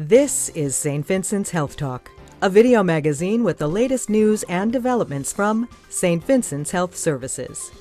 This is St. Vincent's Health Talk, a video magazine with the latest news and developments from St. Vincent's Health Services.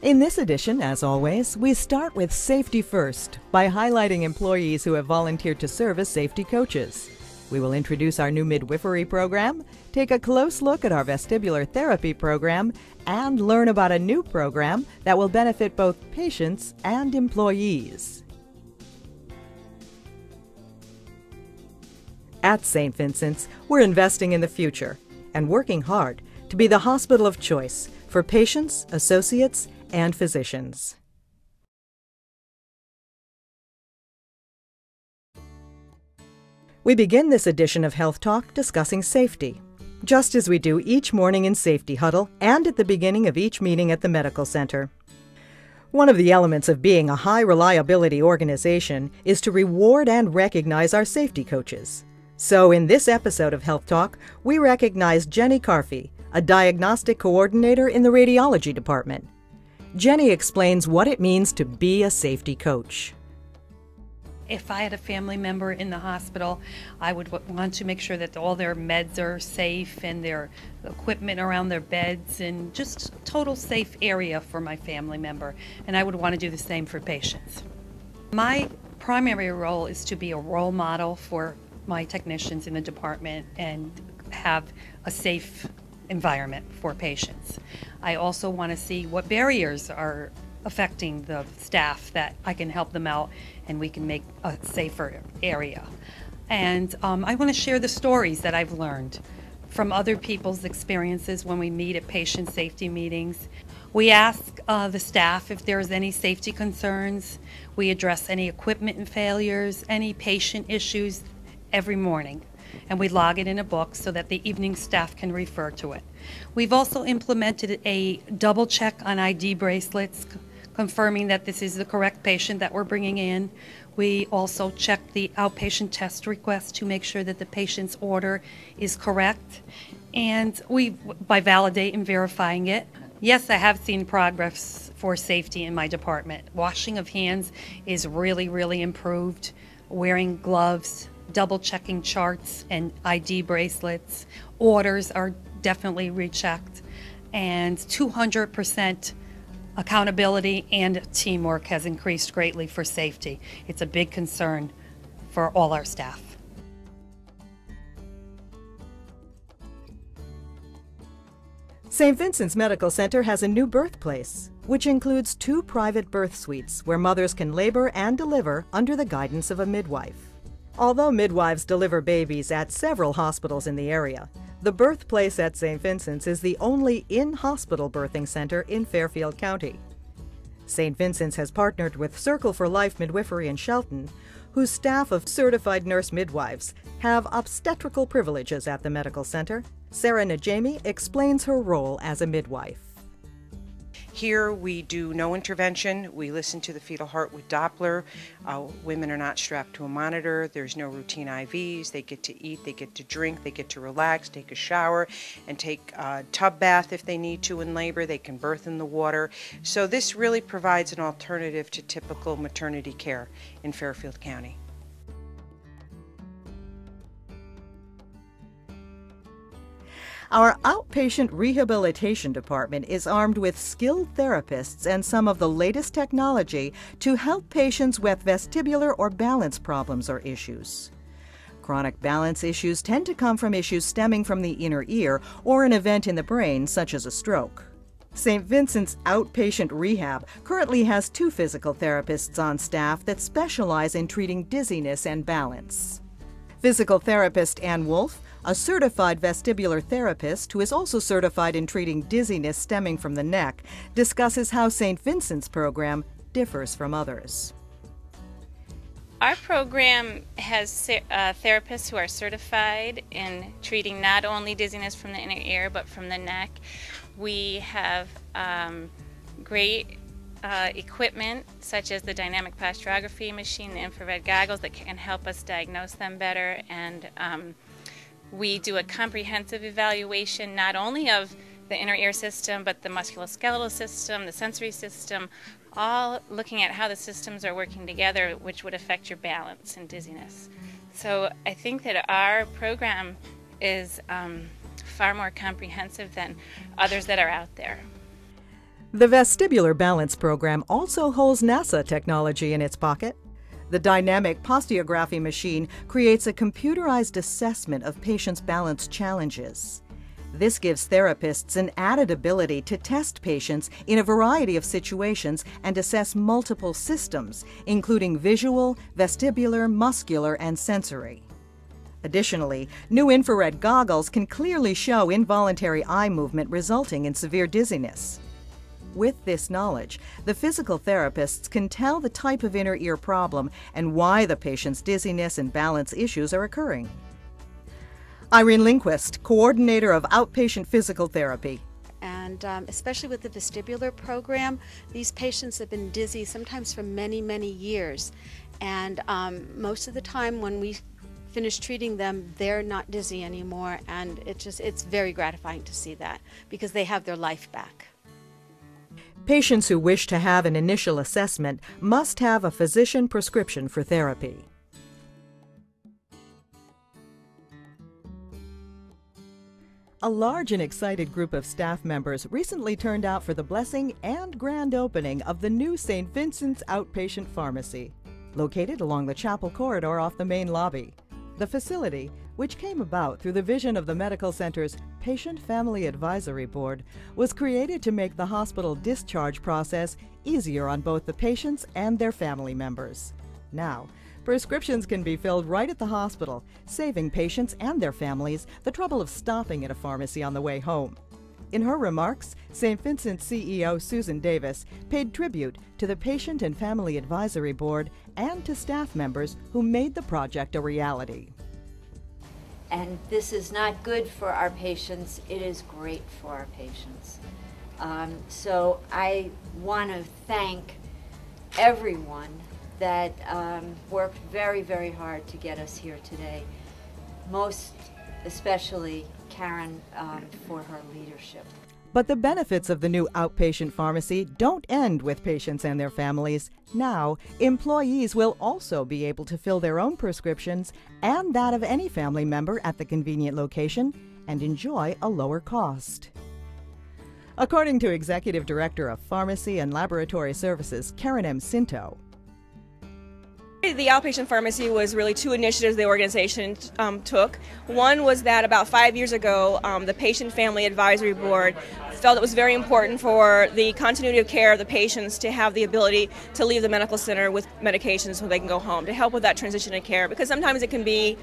In this edition, as always, we start with safety first by highlighting employees who have volunteered to serve as safety coaches. We will introduce our new midwifery program, take a close look at our vestibular therapy program, and learn about a new program that will benefit both patients and employees. At St. Vincent's, we're investing in the future and working hard to be the hospital of choice for patients, associates, and physicians. We begin this edition of Health Talk discussing safety, just as we do each morning in Safety Huddle and at the beginning of each meeting at the Medical Center. One of the elements of being a high reliability organization is to reward and recognize our safety coaches. So, in this episode of Health Talk, we recognize Jenny Carfey, a diagnostic coordinator in the radiology department. Jenny explains what it means to be a safety coach. If I had a family member in the hospital, I would want to make sure that all their meds are safe and their equipment around their beds and just total safe area for my family member. And I would want to do the same for patients. My primary role is to be a role model for my technicians in the department and have a safe environment for patients. I also want to see what barriers are affecting the staff that I can help them out and we can make a safer area. And um, I want to share the stories that I've learned from other people's experiences when we meet at patient safety meetings. We ask uh, the staff if there's any safety concerns. We address any equipment failures, any patient issues every morning and we log it in a book so that the evening staff can refer to it. We've also implemented a double check on ID bracelets, confirming that this is the correct patient that we're bringing in. We also check the outpatient test request to make sure that the patient's order is correct. And we, by validating and verifying it, yes, I have seen progress for safety in my department. Washing of hands is really, really improved. Wearing gloves, double checking charts and ID bracelets. Orders are definitely rechecked. And 200% accountability and teamwork has increased greatly for safety. It's a big concern for all our staff. St. Vincent's Medical Center has a new birthplace, which includes two private birth suites where mothers can labor and deliver under the guidance of a midwife. Although midwives deliver babies at several hospitals in the area, the birthplace at St. Vincent's is the only in hospital birthing center in Fairfield County. St. Vincent's has partnered with Circle for Life Midwifery in Shelton, whose staff of certified nurse midwives have obstetrical privileges at the medical center. Sarah Najami explains her role as a midwife. Here we do no intervention. We listen to the fetal heart with Doppler. Uh, women are not strapped to a monitor. There's no routine IVs. They get to eat, they get to drink, they get to relax, take a shower, and take a tub bath if they need to in labor. They can birth in the water. So this really provides an alternative to typical maternity care in Fairfield County. Our outpatient rehabilitation department is armed with skilled therapists and some of the latest technology to help patients with vestibular or balance problems or issues. Chronic balance issues tend to come from issues stemming from the inner ear or an event in the brain, such as a stroke. St. Vincent's Outpatient Rehab currently has two physical therapists on staff that specialize in treating dizziness and balance. Physical therapist Ann Wolf a certified vestibular therapist who is also certified in treating dizziness stemming from the neck, discusses how St. Vincent's program differs from others. Our program has uh, therapists who are certified in treating not only dizziness from the inner ear but from the neck. We have um, great uh, equipment such as the dynamic posturography machine, the infrared goggles that can help us diagnose them better and um, we do a comprehensive evaluation not only of the inner ear system, but the musculoskeletal system, the sensory system, all looking at how the systems are working together, which would affect your balance and dizziness. So I think that our program is um, far more comprehensive than others that are out there. The Vestibular Balance Program also holds NASA technology in its pocket. The dynamic posturography machine creates a computerized assessment of patients' balance challenges. This gives therapists an added ability to test patients in a variety of situations and assess multiple systems, including visual, vestibular, muscular, and sensory. Additionally, new infrared goggles can clearly show involuntary eye movement resulting in severe dizziness. With this knowledge, the physical therapists can tell the type of inner ear problem and why the patient's dizziness and balance issues are occurring. Irene Lindquist, Coordinator of Outpatient Physical Therapy. And um, especially with the vestibular program, these patients have been dizzy sometimes for many, many years. And um, most of the time when we finish treating them, they're not dizzy anymore. And it just, it's very gratifying to see that because they have their life back. Patients who wish to have an initial assessment must have a physician prescription for therapy. A large and excited group of staff members recently turned out for the blessing and grand opening of the new St. Vincent's Outpatient Pharmacy, located along the chapel corridor off the main lobby. The facility, which came about through the vision of the medical center's Patient Family Advisory Board, was created to make the hospital discharge process easier on both the patients and their family members. Now, Prescriptions can be filled right at the hospital, saving patients and their families the trouble of stopping at a pharmacy on the way home. In her remarks, St. Vincent CEO Susan Davis paid tribute to the Patient and Family Advisory Board and to staff members who made the project a reality. And this is not good for our patients, it is great for our patients. Um, so I want to thank everyone that um, worked very, very hard to get us here today. Most especially Karen um, for her leadership. But the benefits of the new outpatient pharmacy don't end with patients and their families. Now, employees will also be able to fill their own prescriptions and that of any family member at the convenient location and enjoy a lower cost. According to Executive Director of Pharmacy and Laboratory Services, Karen M. Cinto, the outpatient pharmacy was really two initiatives the organization um, took. One was that about five years ago, um, the Patient Family Advisory Board felt it was very important for the continuity of care of the patients to have the ability to leave the medical center with medications so they can go home, to help with that transition of care, because sometimes it can be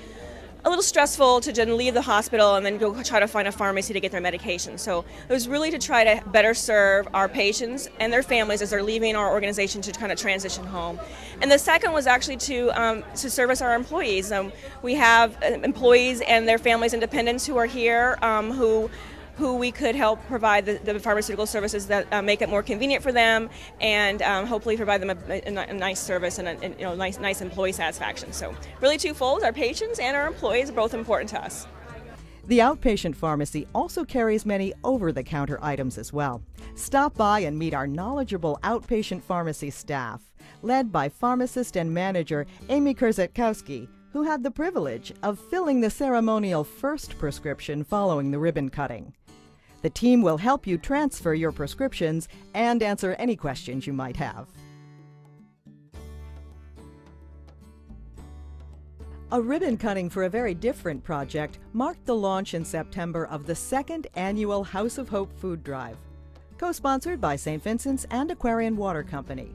a little stressful to then leave the hospital and then go try to find a pharmacy to get their medication. So it was really to try to better serve our patients and their families as they're leaving our organization to kind of transition home. And the second was actually to um, to service our employees. Um, we have uh, employees and their families and dependents who are here um, who who we could help provide the, the pharmaceutical services that uh, make it more convenient for them and um, hopefully provide them a, a, a nice service and, a, you know nice nice employee satisfaction. So really twofold, our patients and our employees are both important to us. The outpatient pharmacy also carries many over the counter items as well. Stop by and meet our knowledgeable outpatient pharmacy staff, led by pharmacist and manager Amy Kurzetkowski, who had the privilege of filling the ceremonial first prescription following the ribbon cutting. The team will help you transfer your prescriptions and answer any questions you might have. A ribbon cutting for a very different project marked the launch in September of the second annual House of Hope food drive, co sponsored by St. Vincent's and Aquarion Water Company.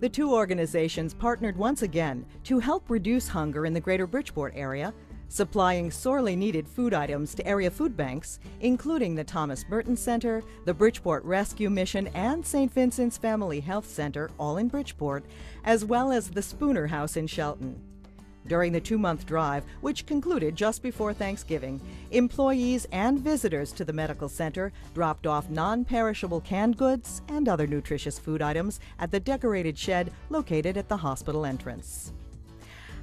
The two organizations partnered once again to help reduce hunger in the greater Bridgeport area supplying sorely needed food items to area food banks, including the Thomas Merton Center, the Bridgeport Rescue Mission, and St. Vincent's Family Health Center, all in Bridgeport, as well as the Spooner House in Shelton. During the two month drive, which concluded just before Thanksgiving, employees and visitors to the medical center dropped off non perishable canned goods and other nutritious food items at the decorated shed located at the hospital entrance.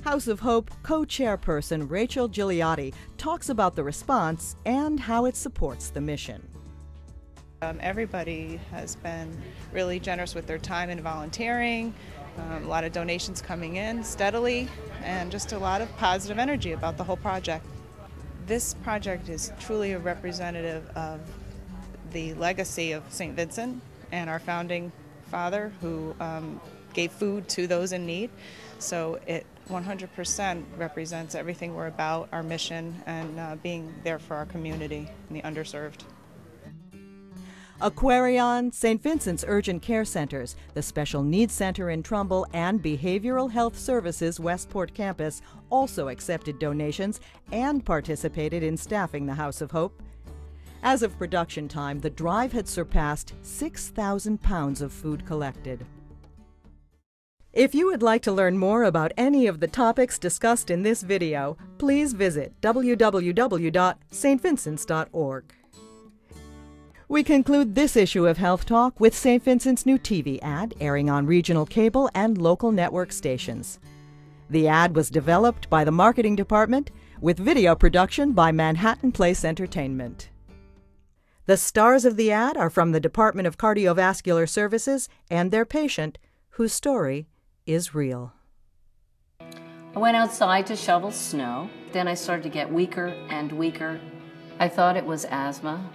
House of Hope co chairperson Rachel Gigliotti talks about the response and how it supports the mission. Um, everybody has been really generous with their time and volunteering, um, a lot of donations coming in steadily, and just a lot of positive energy about the whole project. This project is truly a representative of the legacy of St. Vincent and our founding father who um, gave food to those in need. So it 100% represents everything we're about, our mission, and uh, being there for our community and the underserved. Aquarion, St. Vincent's Urgent Care Centers, the Special Needs Center in Trumbull, and Behavioral Health Services Westport Campus also accepted donations and participated in staffing the House of Hope. As of production time, the drive had surpassed 6,000 pounds of food collected. If you would like to learn more about any of the topics discussed in this video, please visit www.stvincents.org. We conclude this issue of Health Talk with St. Vincent's new TV ad airing on regional cable and local network stations. The ad was developed by the marketing department with video production by Manhattan Place Entertainment. The stars of the ad are from the Department of Cardiovascular Services and their patient, whose story is real. I went outside to shovel snow. Then I started to get weaker and weaker. I thought it was asthma.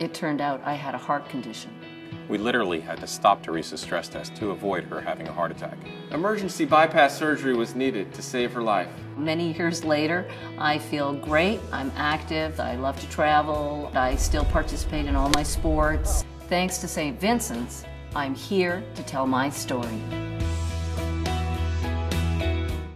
It turned out I had a heart condition. We literally had to stop Teresa's stress test to avoid her having a heart attack. Emergency bypass surgery was needed to save her life. Many years later, I feel great. I'm active. I love to travel. I still participate in all my sports. Thanks to St. Vincent's, I'm here to tell my story.